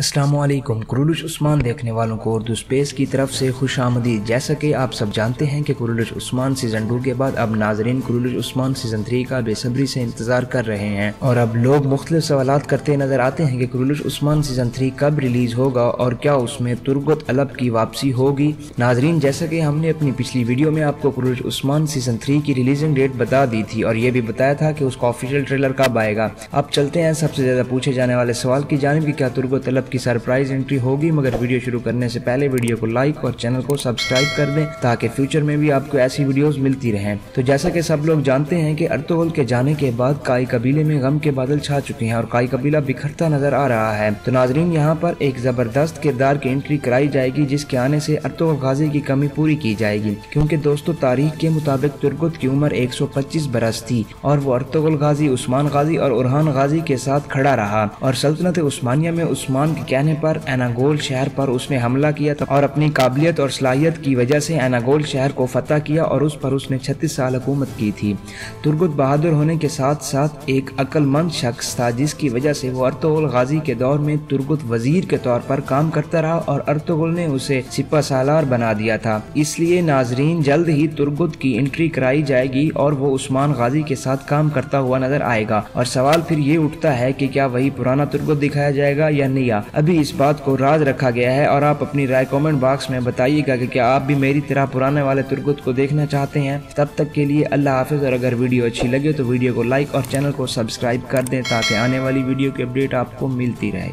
Aslam Kurulus Usman देखने वालों को उर्दू स्पेस की तरफ़ से खुश आमदीद। जैसा कि आप सब जानते हैं कि कुरुलुश उस्मान सीज़न टू के बाद अब नाजरीन कुरुलुश उस्मान सीज़न थ्री का बेसब्री से इंतज़ार कर रहे हैं और अब लोग मुख्तलिफ़ सवाल करते नज़र आते हैं कि कुरुलुश उस्मान सीज़न थ्री कब रिलीज़ होगा और क्या उसमें तुरगत अलब की वापसी होगी। नाजरीन, जैसा कि हमने अपनी पिछली वीडियो में आपको कुरुलुश उस्मान सीज़न थ्री की रिलीजिंग डेट बता दी थी और ये भी बताया था कि उसका ऑफिशियल ट्रेलर कब आएगा। अब चलते हैं, सबसे ज़्यादा पूछे जाने वाले सवाल की जानब की क्या तुरगत अलब की सरप्राइज़ एंट्री होगी, मगर वीडियो शुरू करने से पहले वीडियो को लाइक और चैनल को सब्सक्राइब कर दें ताकि फ्यूचर में भी आपको ऐसी वीडियोस मिलती रहें। तो जैसा कि सब लोग जानते हैं कि अर्तुगल के जाने के बाद काई कबीले में गम के बादल छा चुके हैं और काई कबीला बिखरता नज़र आ रहा है। तो नाजरीन, यहाँ पर एक ज़बरदस्त किरदार की एंट्री कराई जाएगी, जिसके आने से अर्तुगल गाजी की कमी पूरी की जाएगी, क्योंकि दोस्तों, तारीख के मुताबिक तुर्गुत की उम्र 125 बरस थी और वो अर्तुगल गाजी, उस्मान गाजी और उरहान गाजी के साथ खड़ा रहा और सल्तनत उस्मानिया में उस्मान के कहने पर एनागोल शहर पर उसने हमला किया था और अपनी काबिलियत और सलाहियत की वजह से एनागोल शहर को फतह किया और उस पर उसने छत्तीस साल हुकूमत की थी। तुर्गुत बहादुर होने के साथ साथ एक अक्लमंद शख्स था, जिसकी वजह से वो अर्तुगल गाजी के दौर में तुर्गुत वज़ीर के तौर पर काम करता रहा और अर्तुगल ने उसे सिपा सालार बना दिया था। इसलिए नाजरीन, जल्द ही तुर्गुत की एंट्री कराई जाएगी और वो उस्मान गाजी के साथ काम करता हुआ नज़र आएगा। और सवाल फिर ये उठता है कि क्या वही पुराना तुर्गुत दिखाया जाएगा या नहीं अभी इस बात को राज रखा गया है और आप अपनी राय कॉमेंट बॉक्स में बताइएगा कि क्या आप भी मेरी तरह पुराने वाले तुर्गुत को देखना चाहते हैं। तब तक के लिए अल्लाह हाफिज और अगर वीडियो अच्छी लगे तो वीडियो को लाइक और चैनल को सब्सक्राइब कर दें ताकि आने वाली वीडियो की अपडेट आपको मिलती रहे।